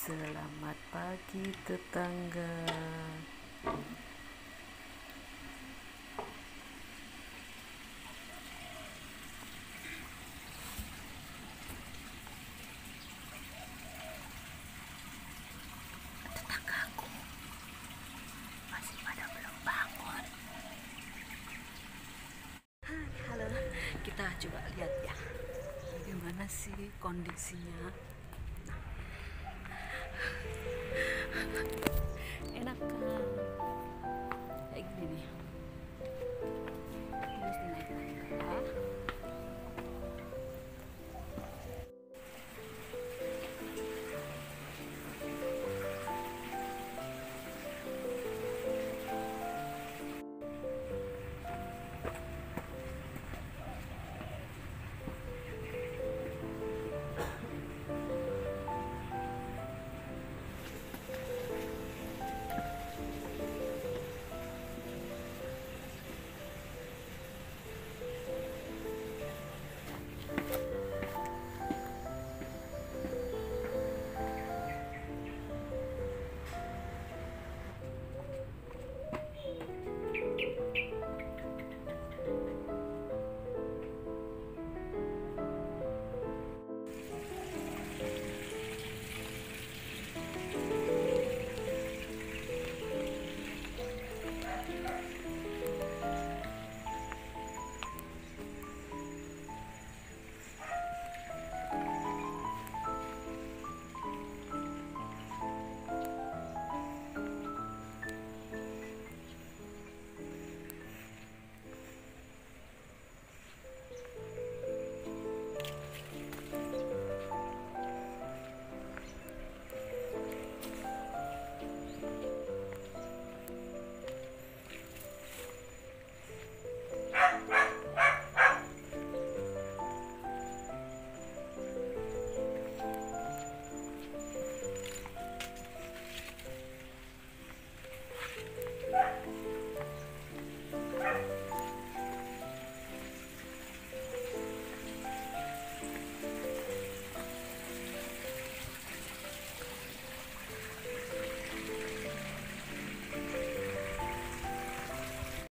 Selamat pagi tetangga. Tetanggaku masih pada belum bangun. Hai, halo. Kita coba lihat ya. Bagaimana sih kondisinya